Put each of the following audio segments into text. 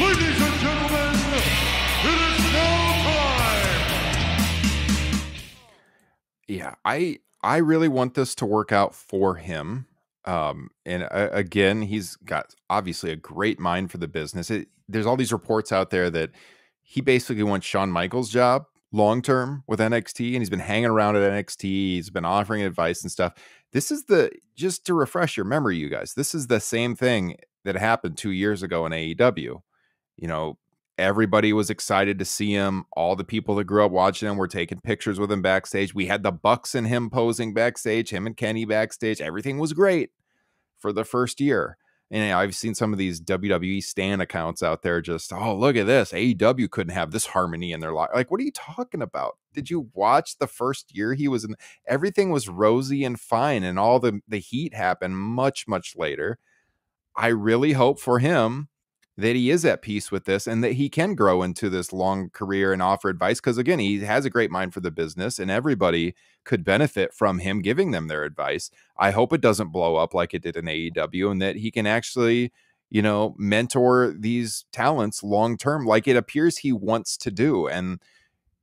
Ladies and gentlemen, it is now time. Yeah, I I really want this to work out for him. Um, and uh, again, he's got obviously a great mind for the business. It, there's all these reports out there that he basically wants Shawn Michaels' job long term with NXT, and he's been hanging around at NXT. He's been offering advice and stuff. This is the just to refresh your memory, you guys. This is the same thing that happened two years ago in AEW. You know, everybody was excited to see him. All the people that grew up watching him were taking pictures with him backstage. We had the Bucks and him posing backstage, him and Kenny backstage. Everything was great for the first year. And I've seen some of these WWE Stan accounts out there just, oh, look at this. AEW couldn't have this harmony in their life. Like, what are you talking about? Did you watch the first year he was in? Everything was rosy and fine, and all the, the heat happened much, much later. I really hope for him that he is at peace with this and that he can grow into this long career and offer advice. Because again, he has a great mind for the business and everybody could benefit from him giving them their advice. I hope it doesn't blow up like it did in AEW and that he can actually, you know, mentor these talents long term, like it appears he wants to do. And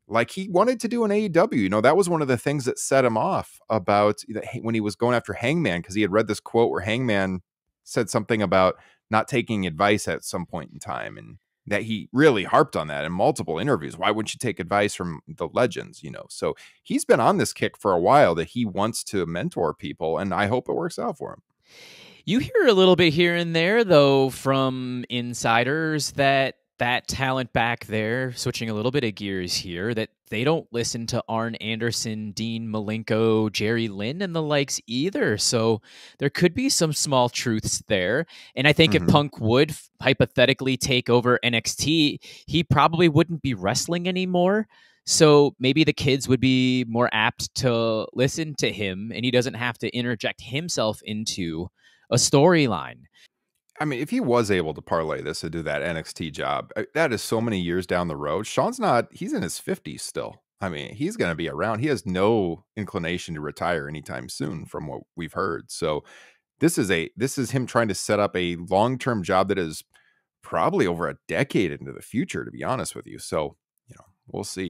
like he wanted to do an AEW. You know, that was one of the things that set him off about when he was going after Hangman because he had read this quote where Hangman said something about not taking advice at some point in time and that he really harped on that in multiple interviews. Why wouldn't you take advice from the legends, you know? So he's been on this kick for a while that he wants to mentor people and I hope it works out for him. You hear a little bit here and there though from insiders that that talent back there, switching a little bit of gears here, that they don't listen to Arn Anderson, Dean Malenko, Jerry Lynn, and the likes either. So there could be some small truths there. And I think mm-hmm. if Punk would hypothetically take over NXT, he probably wouldn't be wrestling anymore. So maybe the kids would be more apt to listen to him and he doesn't have to interject himself into a storyline. I mean, if he was able to parlay this and do that NXT job, uh, that is so many years down the road. Shawn's not, he's in his 50s still. I mean, he's going to be around. He has no inclination to retire anytime soon from what we've heard. So this is a this is him trying to set up a long-term job that is probably over a decade into the future to be honest with you. So, you know, we'll see.